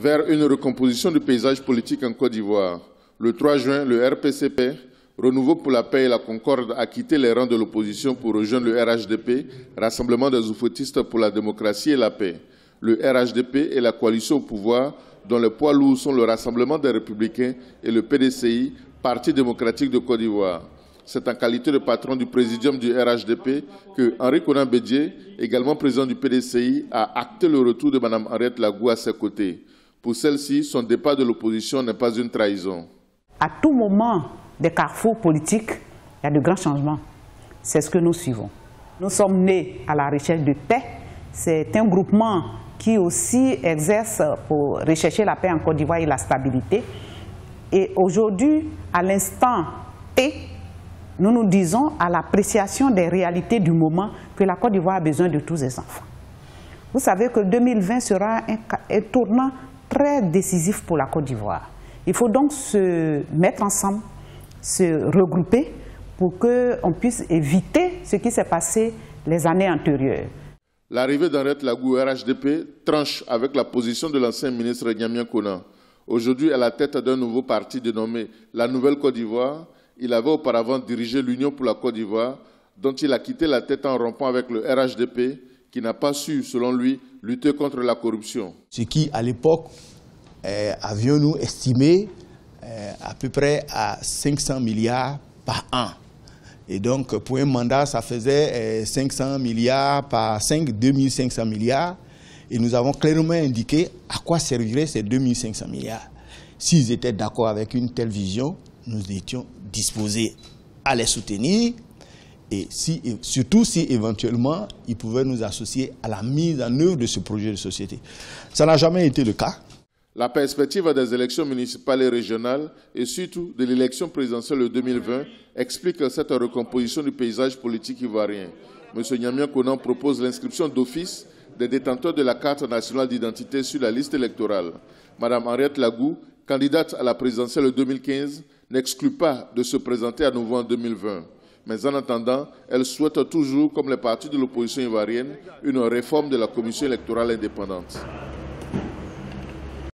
vers une recomposition du paysage politique en Côte d'Ivoire. Le 3 juin, le RPCP, Renouveau pour la paix et la concorde, a quitté les rangs de l'opposition pour rejoindre le RHDP, Rassemblement des oufoutistes pour la démocratie et la paix. Le RHDP est la coalition au pouvoir dont les poids lourds sont le Rassemblement des républicains et le PDCI, Parti démocratique de Côte d'Ivoire. C'est en qualité de patron du présidium du RHDP que Henri Conan Bédier, également président du PDCI, a acté le retour de Mme Henriette Lagou à ses côtés. Pour celle-ci, son départ de l'opposition n'est pas une trahison. À tout moment des carrefours politiques, il y a de grands changements. C'est ce que nous suivons. Nous sommes nés à la recherche de paix. C'est un groupement qui aussi exerce pour rechercher la paix en Côte d'Ivoire et la stabilité. Et aujourd'hui, à l'instant T, nous nous disons à l'appréciation des réalités du moment que la Côte d'Ivoire a besoin de tous ses enfants. Vous savez que 2020 sera un, tournant très décisif pour la Côte d'Ivoire. Il faut donc se mettre ensemble, se regrouper pour qu'on puisse éviter ce qui s'est passé les années antérieures. L'arrivée d'Henriette Lagou RHDP tranche avec la position de l'ancien ministre Niamien Kona. Aujourd'hui, à la tête d'un nouveau parti dénommé la Nouvelle Côte d'Ivoire, il avait auparavant dirigé l'Union pour la Côte d'Ivoire, dont il a quitté la tête en rompant avec le RHDP, qui n'a pas su, selon lui, lutter contre la corruption. Ce qui, à l'époque, euh, avions-nous estimé euh, à peu près à 500 milliards par an. Et donc, pour un mandat, ça faisait 500 euh, milliards par 5, 2500 milliards. Et nous avons clairement indiqué à quoi serviraient ces 2500 milliards. S'ils étaient d'accord avec une telle vision, nous étions disposés à les soutenir et si, surtout si éventuellement ils pouvaient nous associer à la mise en œuvre de ce projet de société. Ça n'a jamais été le cas. La perspective des élections municipales et régionales et surtout de l'élection présidentielle de 2020 explique cette recomposition du paysage politique ivoirien. M. Nyamia Konan propose l'inscription d'office des détenteurs de la carte nationale d'identité sur la liste électorale. Mme Henriette Lagou, candidate à la présidentielle de 2015, n'exclut pas de se présenter à nouveau en 2020. Mais en attendant, elle souhaite toujours, comme les partis de l'opposition ivoirienne, une réforme de la commission électorale indépendante.